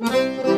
Música